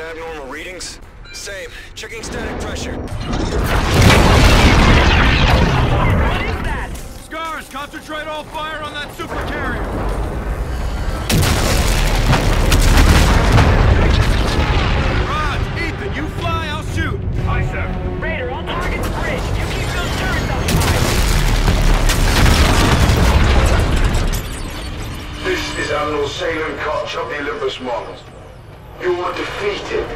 Getting some abnormal readings? Same. Checking static pressure. What is that? Scars, concentrate all fire on that super carrier. Rod, Ethan, you fly, I'll shoot. Aye, sir. Raider, I'll target the bridge. You keep those turrets occupied. This is Admiral Salen Kotch of the Olympus Mons. You were defeated.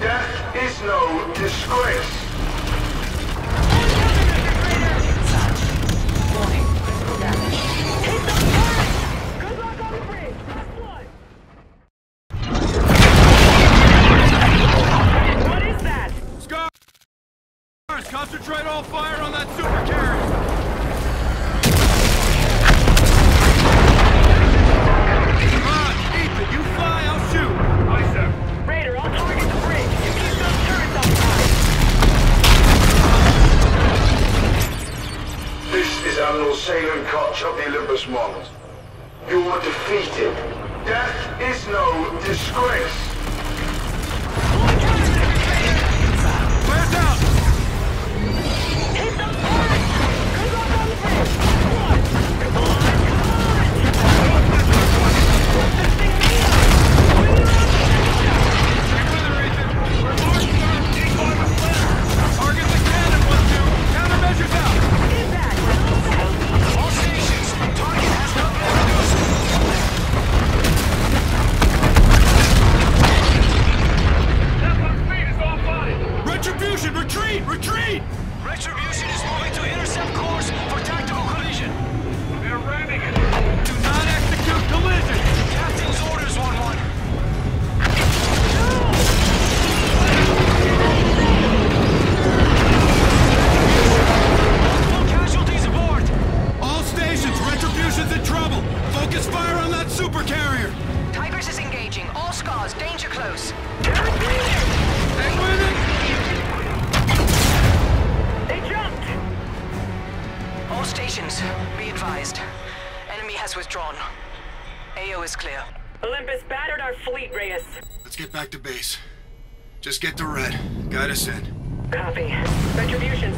Death is no disgrace. Admiral Salen Kotch of the Olympus Mons. You were defeated. Death is no disgrace.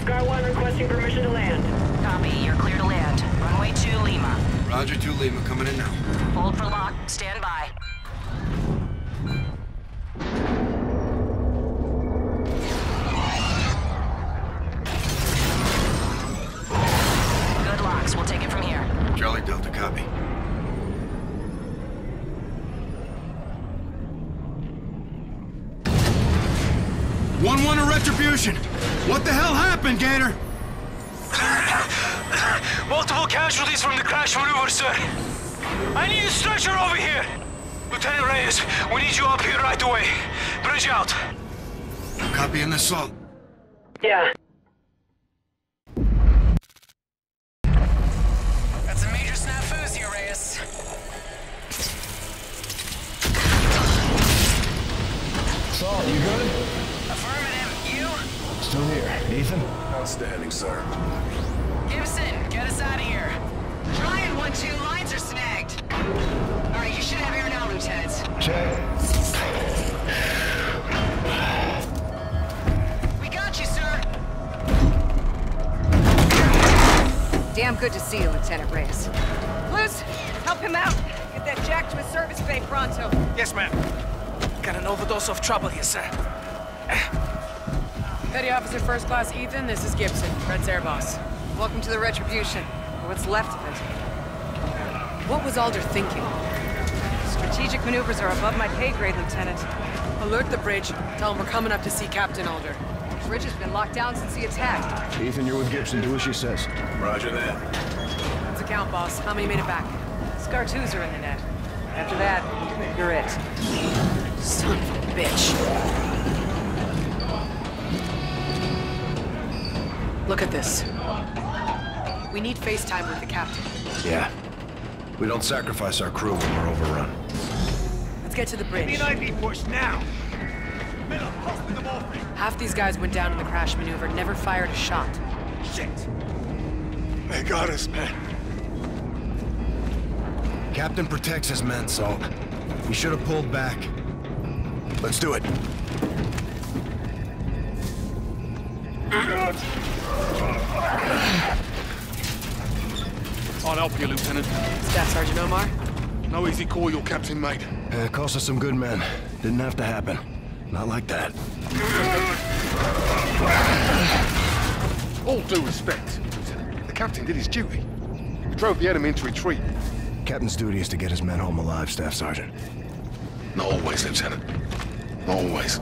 Scar 1 requesting permission to land. Copy, you're clear to land. Runway 2, Lima. Roger 2 Lima coming in now. Hold for lock, stand by. Good locks, we'll take it from here. Charlie Delta, copy. One one to retribution. What the hell happened, Gator? Multiple casualties from the crash maneuver, sir. I need a stretcher over here. Lieutenant Reyes, we need you up here right away. Bridge out. Copy in the assault. Yeah. Petty Officer First Class Ethan, this is Gibson, Red's air boss. Welcome to the Retribution, or what's left of it. What was Alder thinking? Strategic maneuvers are above my pay grade, Lieutenant. Alert the bridge. Tell him we're coming up to see Captain Alder. The bridge has been locked down since the attack. Ethan, you're with Gibson. Do as she says. Roger that. What's the count, boss? How many made it back? Scar 2s are in the net. After that, you're it. Son of a bitch. Look at this. We need FaceTime with the captain. Yeah. We don't sacrifice our crew when we're overrun. Let's get to the bridge. Need an IV push now. Middle, close to the morphine. Half these guys went down in the crash maneuver, never fired a shot. Shit. They got us, man. Captain protects his men, Salt. He should have pulled back. Let's do it. I'll help you, Lieutenant. Staff Sergeant Omar? No easy call, your captain, mate. Uh, cost us some good men. Didn't have to happen. Not like that. All due respect, Lieutenant. The captain did his duty. He drove the enemy into retreat. Captain's duty is to get his men home alive, Staff Sergeant. Not always, Lieutenant. Not always.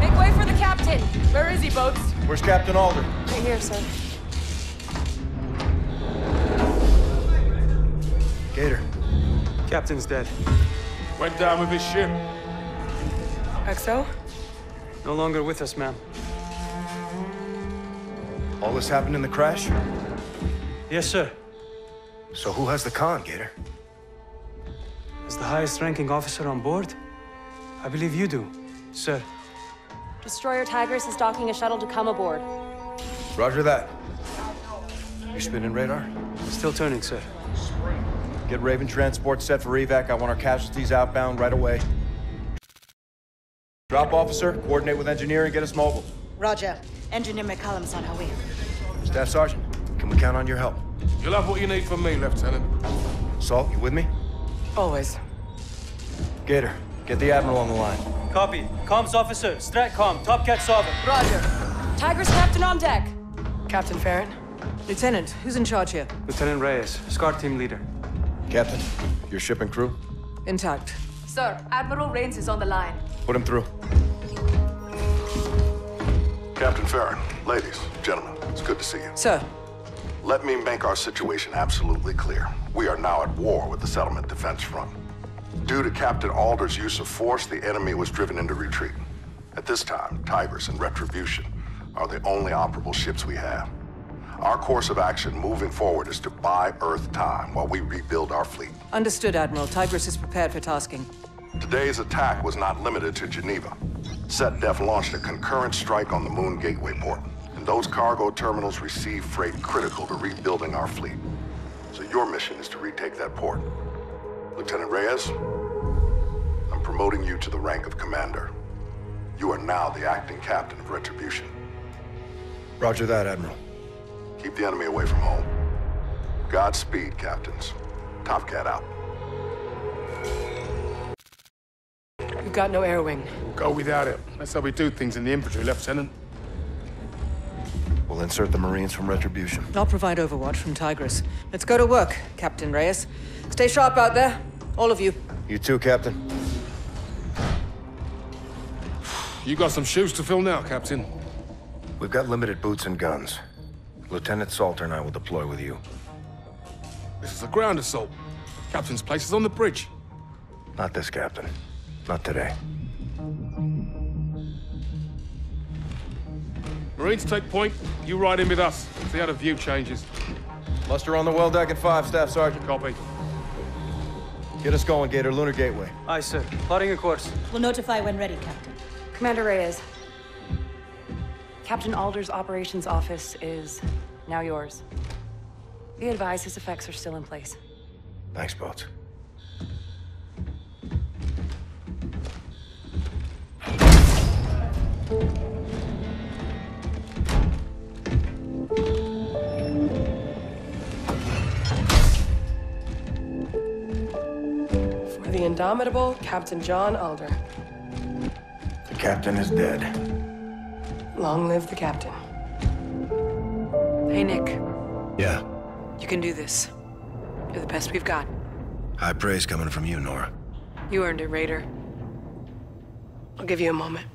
Make way for the captain! Where is he, Boats? Where's Captain Alder? Right here, sir. Gator. Captain's dead. Went down with his ship. XO? No longer with us, ma'am. All this happened in the crash? Yes, sir. So who has the con, Gator? As the highest ranking officer on board, I believe you do, sir. Destroyer Tigris is docking a shuttle to come aboard. Roger that. You spinning radar? Still turning, sir. Get Raven transport set for evac. I want our casualties outbound right away. Drop officer, coordinate with engineering, and get us mobile. Roger. Engineer McCallum's on her way. Staff Sergeant, can we count on your help? You'll have what you need from me, Lieutenant. Salt, you with me? Always. Gator, get the Admiral on the line. Copy. Comms officer, Stratcom, Top Cat Sovereign. Roger. Tigris captain on deck. Captain Farron? Lieutenant, who's in charge here? Lieutenant Reyes, SCAR team leader. Captain, your ship and crew? Intact. Sir, Admiral Raines is on the line. Put him through. Captain Farron, ladies, gentlemen, it's good to see you. Sir. Let me make our situation absolutely clear. We are now at war with the Settlement Defense Front. Due to Captain Alder's use of force, the enemy was driven into retreat. At this time, Tigris and Retribution are the only operable ships we have. Our course of action moving forward is to buy Earth time while we rebuild our fleet. Understood, Admiral. Tigris is prepared for tasking. Today's attack was not limited to Geneva. SetDef launched a concurrent strike on the Moon Gateway port, and those cargo terminals receive freight critical to rebuilding our fleet. So your mission is to retake that port. Lieutenant Reyes, I'm promoting you to the rank of commander. You are now the acting captain of Retribution. Roger that, Admiral. Keep the enemy away from home. Godspeed, captains. Top Cat out. We've got no air wing. Go without it. That's how we do things in the infantry, Lieutenant. We'll insert the Marines from Retribution. I'll provide overwatch from Tigris. Let's go to work, Captain Reyes. Stay sharp out there. All of you. You too, Captain. You got some shoes to fill now, Captain. We've got limited boots and guns. Lieutenant Salter and I will deploy with you. This is a ground assault. Captain's place is on the bridge. Not this, Captain. Not today. Marines take point. You ride in with us. See how the view changes. Muster on the well deck at five, Staff Sergeant. Copy. Get us going, Gator. Lunar Gateway. Aye, sir. Plotting a course. We'll notify when ready, Captain. Commander Reyes. Captain Alder's operations office is now yours. Be advised his effects are still in place. Thanks, Boats. For the indomitable Captain John Alder. The captain is dead. Long live the captain. Hey, Nick. Yeah. You can do this. You're the best we've got. High praise coming from you, Nora. You earned it, Raider. I'll give you a moment.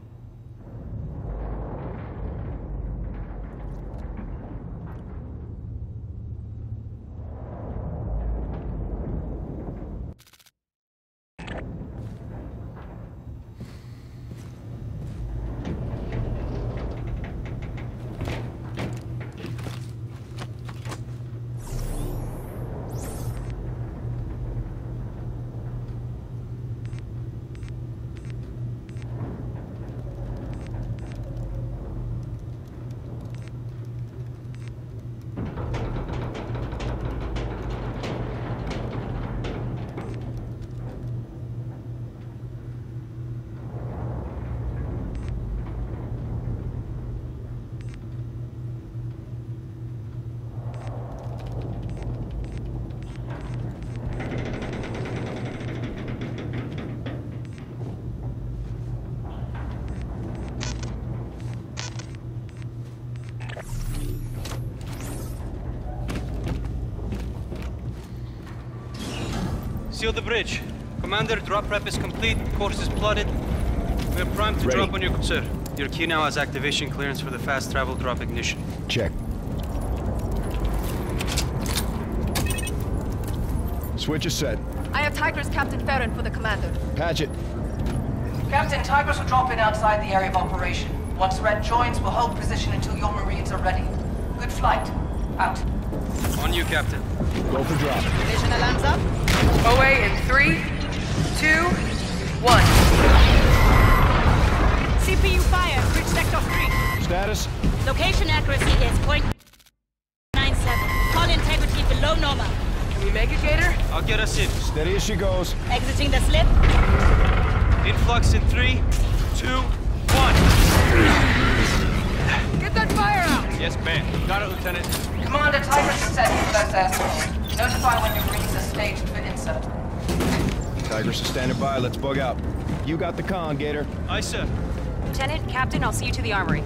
Seal the bridge. Commander, drop prep is complete. Course is plotted. We're primed to Ready. drop on your... Sir, your key now has activation clearance for the fast travel drop ignition. Check. Switch is set. I have Tigris Captain Farron for the commander. Patch it. Captain, Tigris will drop in outside the area of operation. Once Red joins, we'll hold position until your Marines are ready. Good flight. Out. On you, Captain. Go for drop. Vision alarms up. Away in three, two, one. CPU fire, bridge sector 3. Status? Location accuracy is 0.97. Call integrity below normal. Can we make it, Gator? I'll get us in. Steady as she goes. Exiting the slip. Influx in three, two, one. Get that fire out! Yes, ma'am. Got it, Lieutenant. Commander, Tigris is set for SS. Notify when your Marines are staged for insert. Tigris is standing by. Let's bug out. You got the con, Gator. Aye, sir. Lieutenant, Captain, I'll see you to the armory.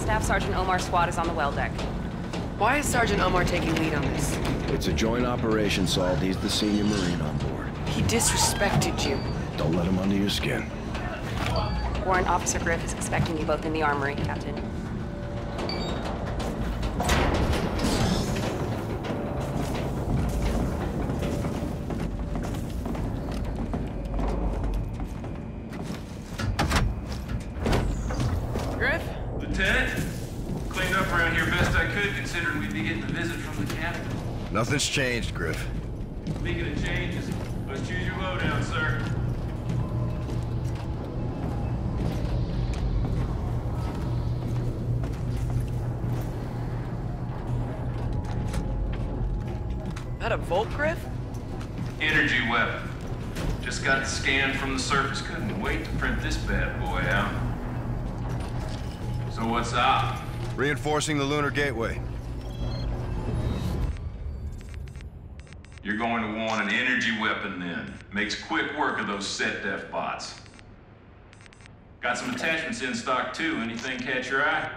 Staff Sergeant Omar Swat is on the well deck. Why is Sergeant Omar taking lead on this? It's a joint operation, Salt. He's the senior Marine on board. He disrespected you. Don't let him under your skin. Warrant Officer Griff is expecting you both in the armory, Captain. Griff? Lieutenant, cleaned up around here best I could, considering we'd be getting a visit from the captain. Nothing's changed, Griff. That a Volk, Griff? Energy weapon. Just got it scanned from the surface. Couldn't wait to print this bad boy out. So what's up? Reinforcing the lunar gateway. You're going to want an energy weapon then. Makes quick work of those SetDef bots. Got some attachments in stock too. Anything catch your eye?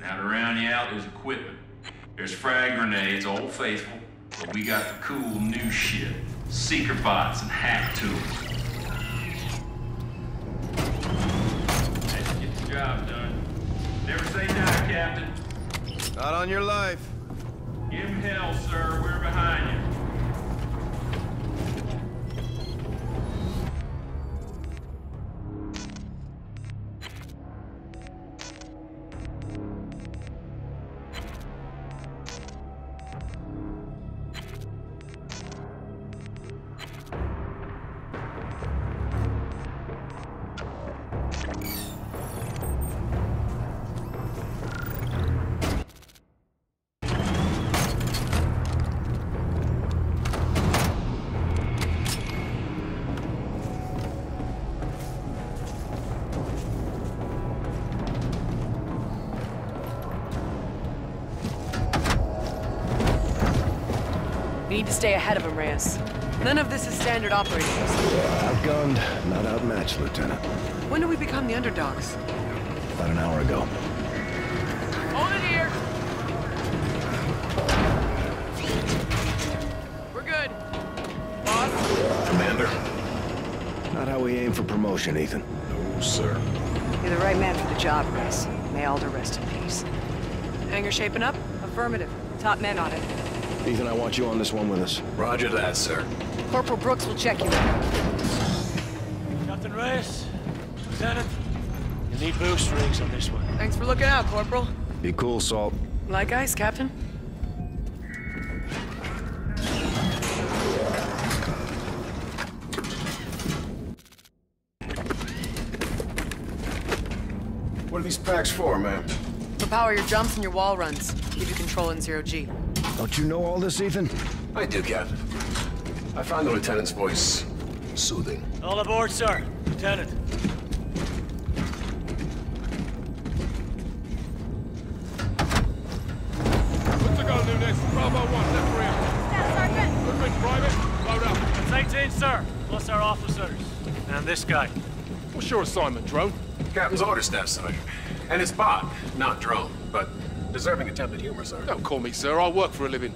Now to round you out, there's equipment. There's frag grenades, old faithful. But we got the cool new shit. Seeker bots and hack tools. Let's get the job done. Never say die, Captain. Not on your life. Give him hell, sir. We're behind you. Ahead of him, Reyes. None of this is standard operating procedure. Outgunned, not outmatched, Lieutenant. When do we become the underdogs? About an hour ago. Hold it here! We're good. Boss? Commander? Not how we aim for promotion, Ethan. No, sir. You're the right man for the job, Reyes. May Alder rest in peace. Hangar shaping up? Affirmative. Top men on it. Ethan, I want you on this one with us. Roger that, sir. Corporal Brooks will check you. Captain Reyes, Lieutenant, you need boost rigs on this one. Thanks for looking out, Corporal. Be cool, Salt. Like ice, Captain. What are these packs for, man? To power your jumps and your wall runs. Give you control in zero G. Don't you know all this, Ethan? I do, Captain. I found the lieutenant's voice soothing. All aboard, sir. Lieutenant. Good to go, Nunes. Bravo 1, left rear. Staff Sergeant. Movement, private. Load up. That's 18, sir. Plus our officers. And this guy. What's your assignment, drone? Captain's order, Staff Sergeant. And it's bot, not drone, but deserving attempted humor, sir. Don't call me sir, I work for a living.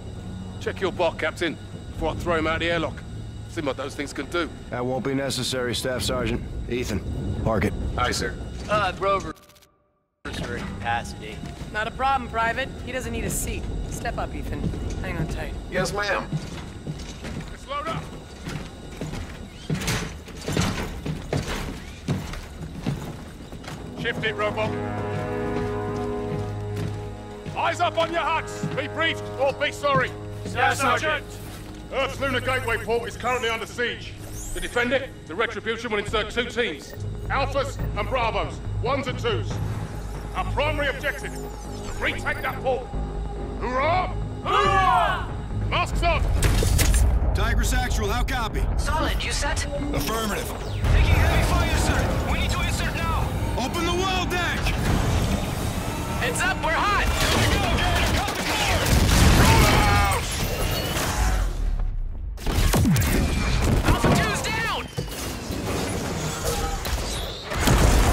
Check your bot, Captain, before I throw him out the airlock. See what those things can do. That won't be necessary, Staff Sergeant. Ethan, park it. Aye, sir. Uh, Rover. for capacity. Not a problem, Private. He doesn't need a seat. Step up, Ethan. Hang on tight. Yes, ma'am. Let's load up. Shift it, Robot. Eyes up on your huts. Be briefed or be sorry. Yes, Sergeant. Earth's lunar gateway port is currently under siege. To defend it, the Retribution will insert two teams. Alphas and Bravos, ones and twos. Our primary objective is to retake that port. Hoorah! Hoorah! Masks on! Tigris Actual, how copy? Solid, you set? Affirmative. Taking heavy fire, sir. We need to insert now. Open the well deck! Heads up, we're hot! Roll them out! Alpha two's down!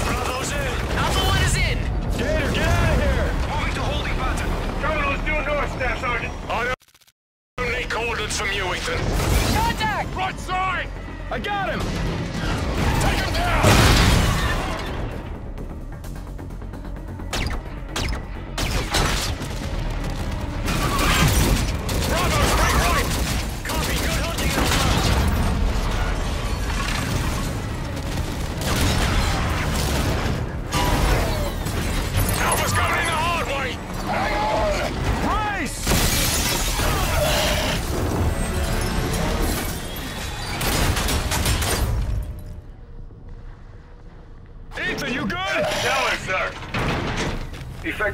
Bravo's in. Alpha one is in! Gator, get out of here. Moving to holding pattern. Terminal's due north, Sergeant. I don't need coordinates from you, Ethan. Contact! Right side! I got him!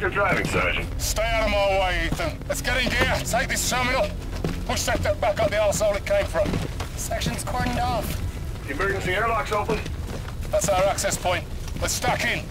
Effective driving, Sergeant. Stay out of my way, Ethan. Let's get in gear, take this terminal, push that back up the arsehole it came from. Section's cordoned off. Emergency airlock's open. That's our access point. Let's stack in.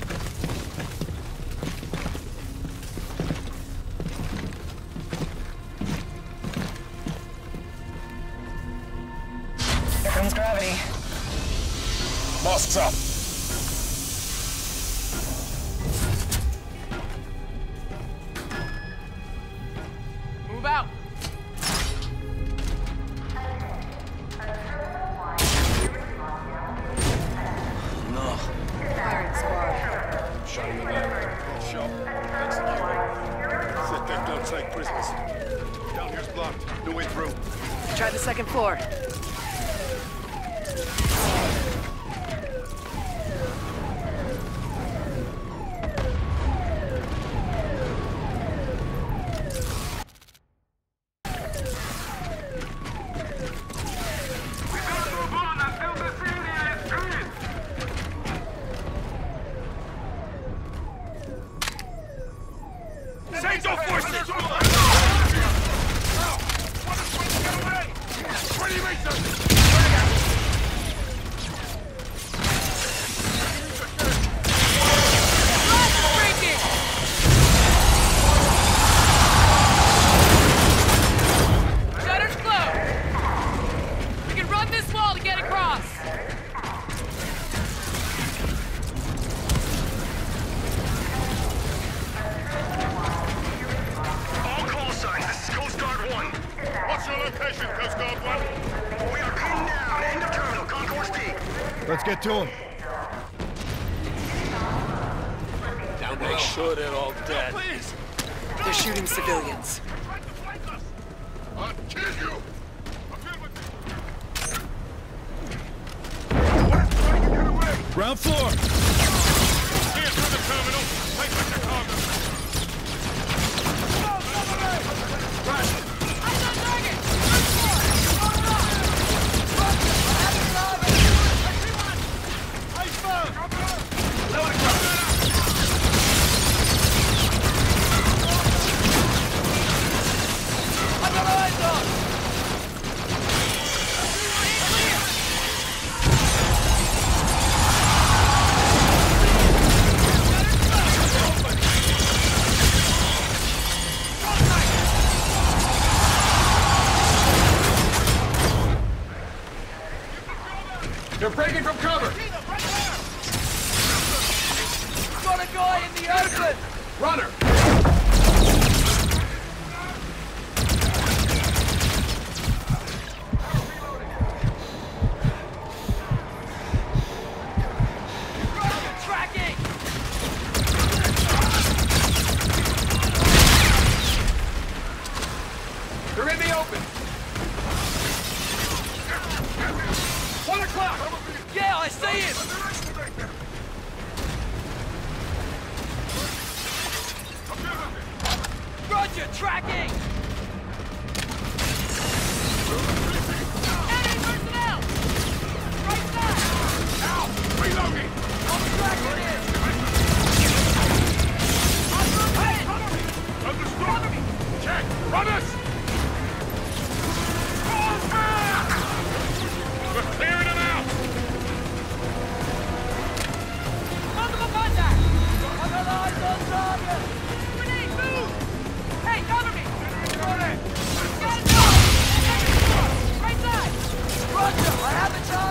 Your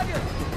have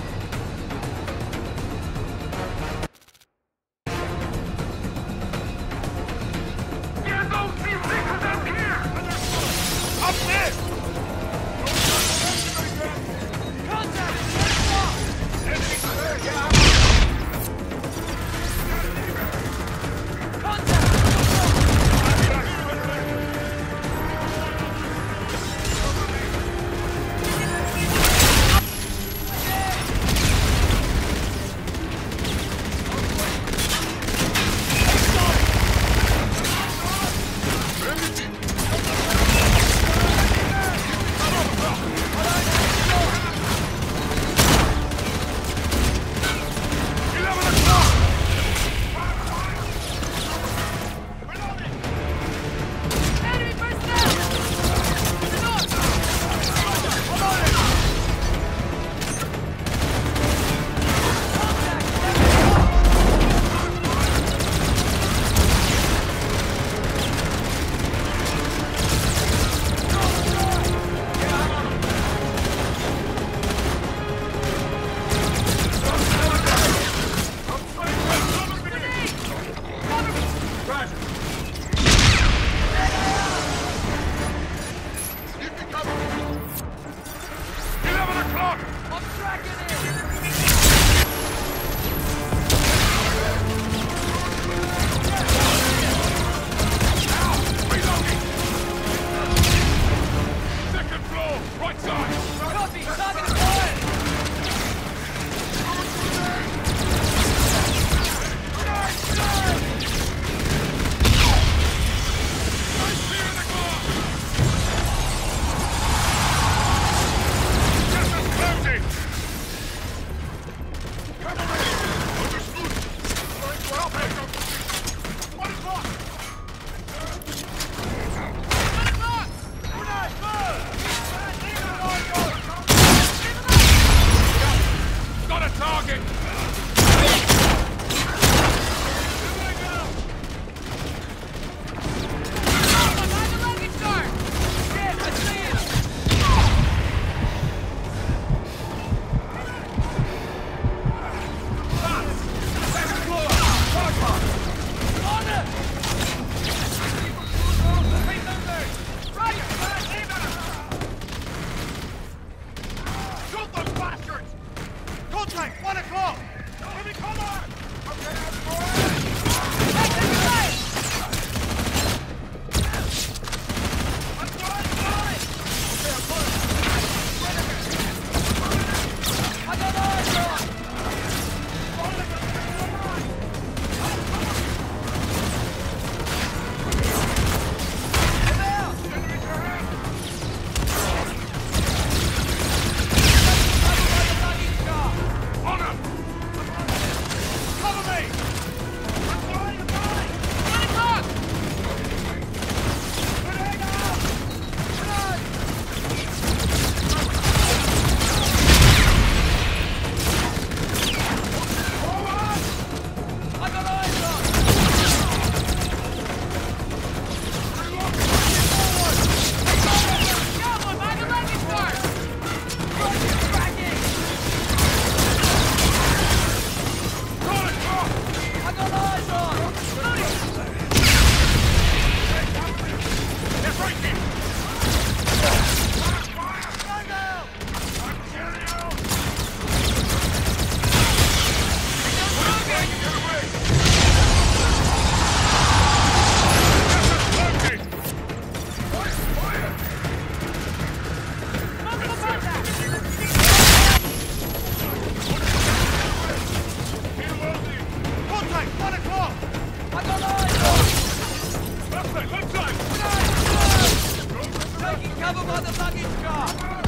Кого вода замечка!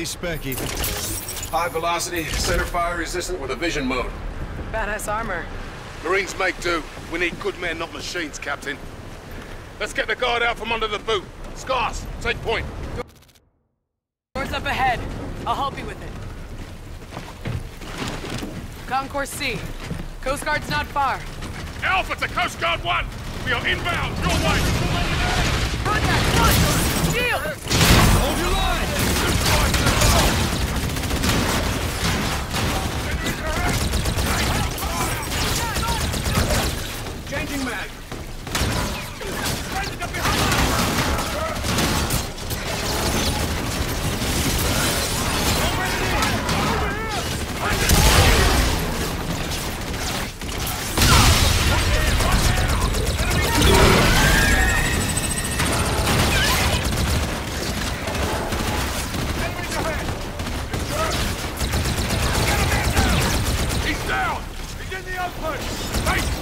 These spec, Ethan? High velocity, center fire resistant with a vision mode. Badass armor. Marines make do. We need good men, not machines, Captain. Let's get the guard out from under the boot. Scars, take point. Doors up ahead. I'll help you with it. Concourse C. Coast Guard's not far. Alpha to Coast Guard 1! We are inbound, your way! Contact! Front! Shield! Hold your line! Changing mag.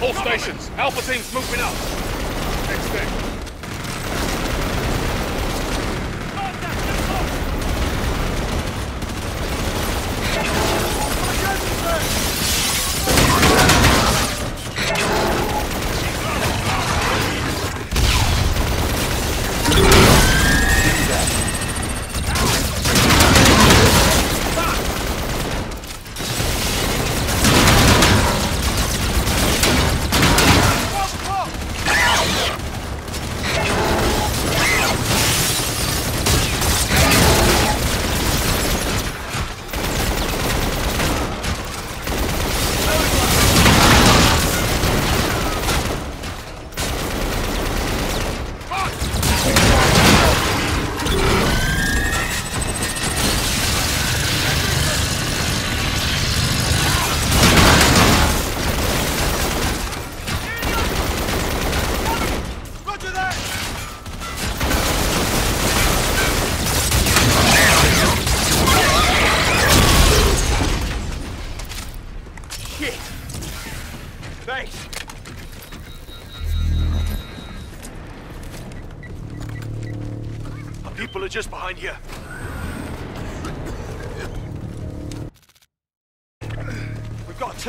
All stations, Alpha team's moving up. Next thing.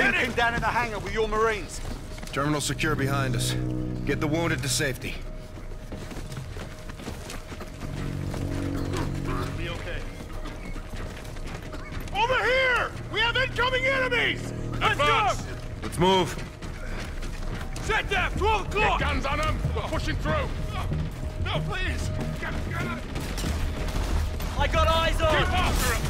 We've got a team pinned down in the hangar with your Marines. Terminal secure behind us. Get the wounded to safety. Be okay. Over here! We have incoming enemies! Advance! Let's go! Let's move. SetDef, 12 o'clock! Get guns on them! We're pushing through! No, please! Get, get it! I got eyes on! Keep after them!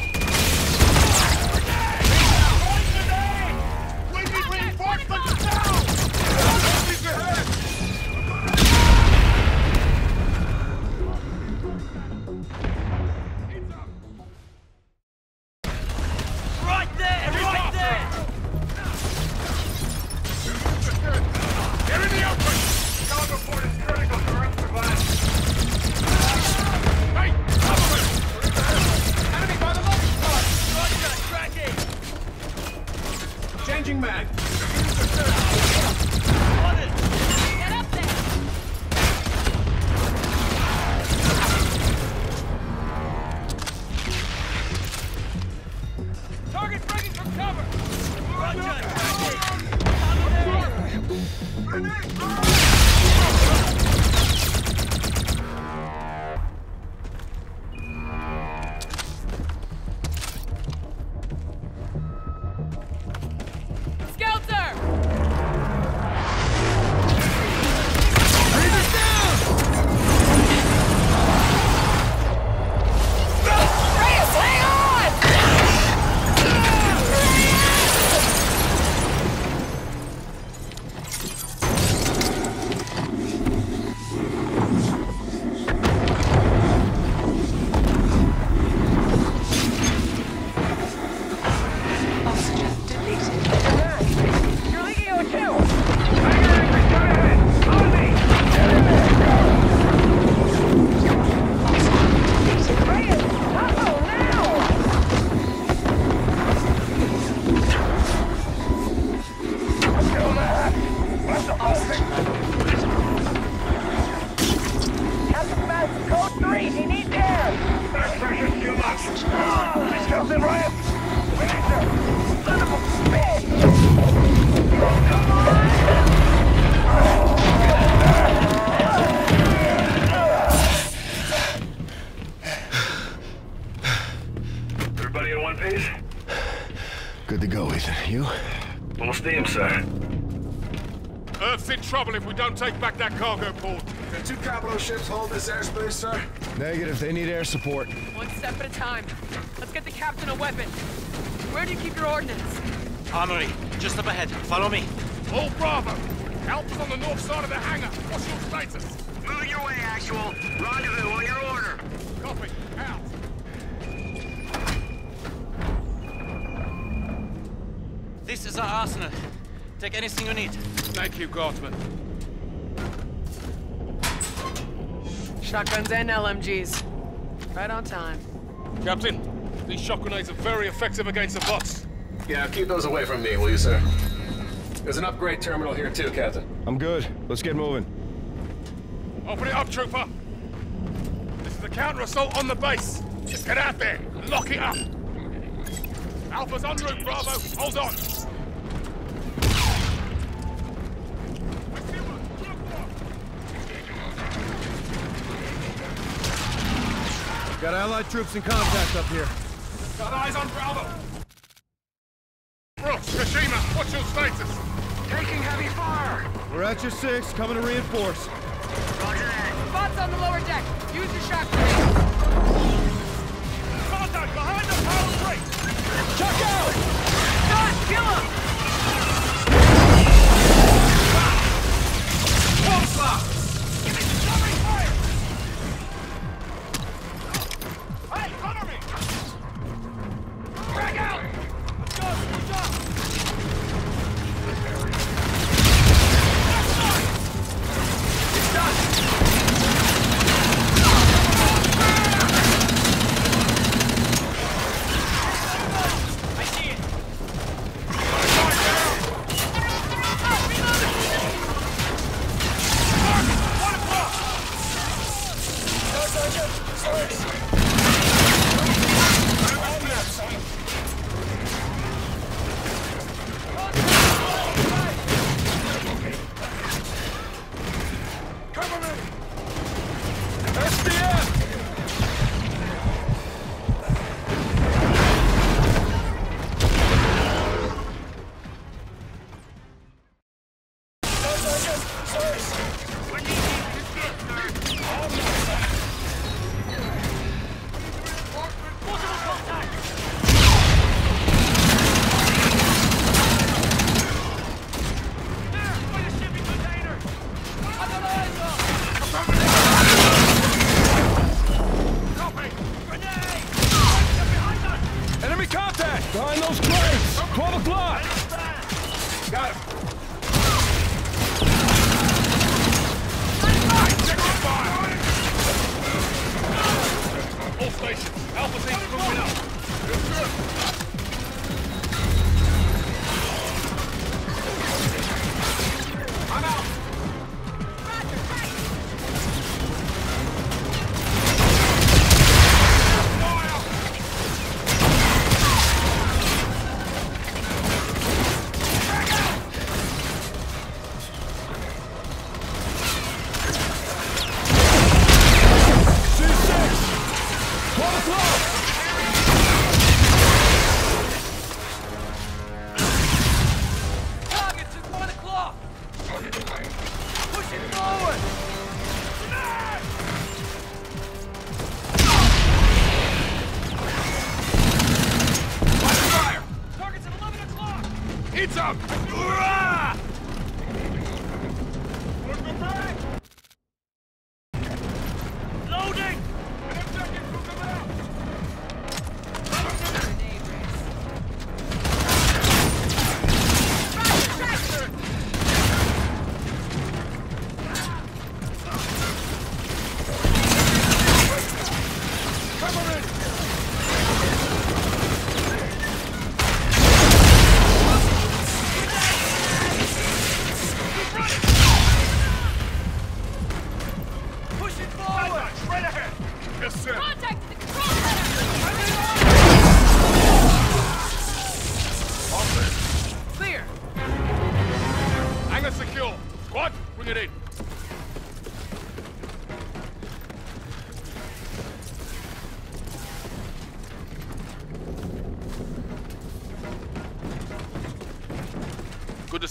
sir. Earth's in trouble if we don't take back that cargo port. Can two capital ships hold this airspace, sir? Negative. They need air support. One step at a time. Let's get the captain a weapon. Where do you keep your ordnance? Armory, just up ahead. Follow me. All Bravo! Alpha's on the north side of the hangar. What's your status? Moving your way, Actual. Rendezvous on your order. Copy. Out. This is our arsenal. Take anything you need. Thank you, Guardsman. Shotguns and LMGs. Right on time. Captain, these shock are very effective against the bots. Yeah, keep those away from me, will you, sir? There's an upgrade terminal here too, Captain. I'm good. Let's get moving. Open it up, trooper. This is a counter-assault on the base. Let's get out there and lock it up. Alpha's en route, Bravo. Hold on. Got allied troops in contact up here. Got eyes on Bravo. Brooks, Kashima, what's your status? Taking heavy fire! We're at your six, coming to reinforce. Roger that. Spots on the lower deck. Use your shock grenade. Contact behind the power brake! Chuck out! Done! Kill him! Hey,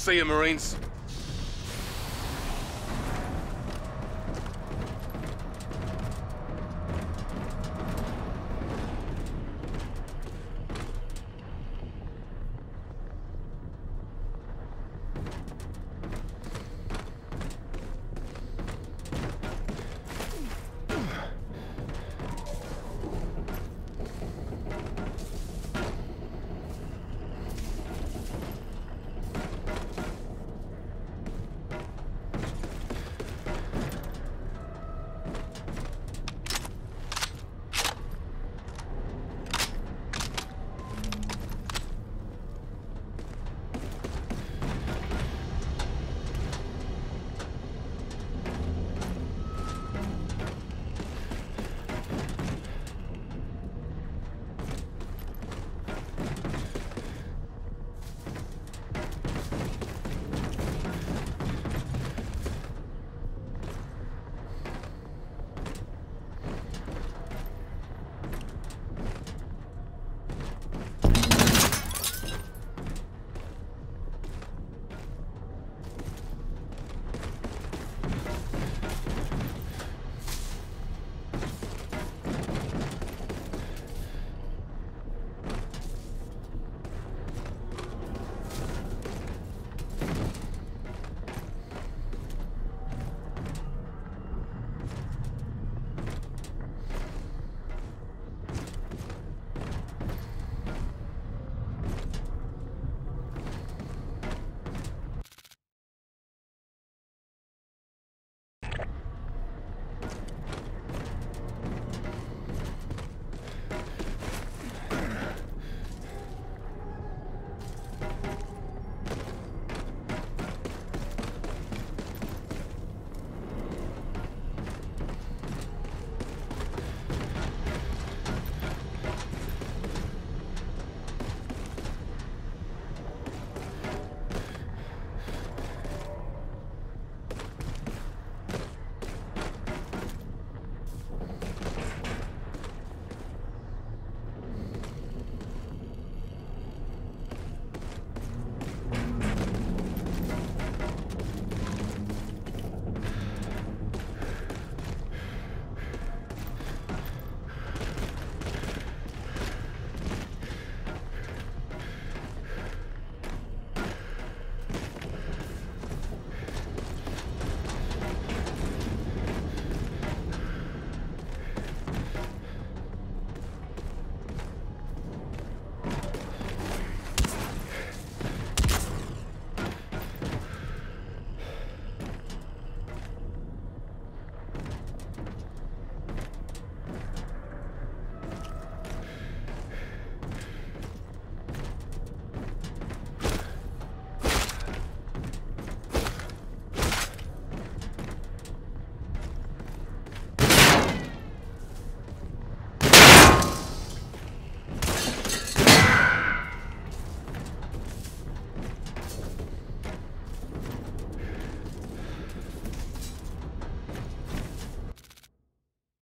see you, Marines.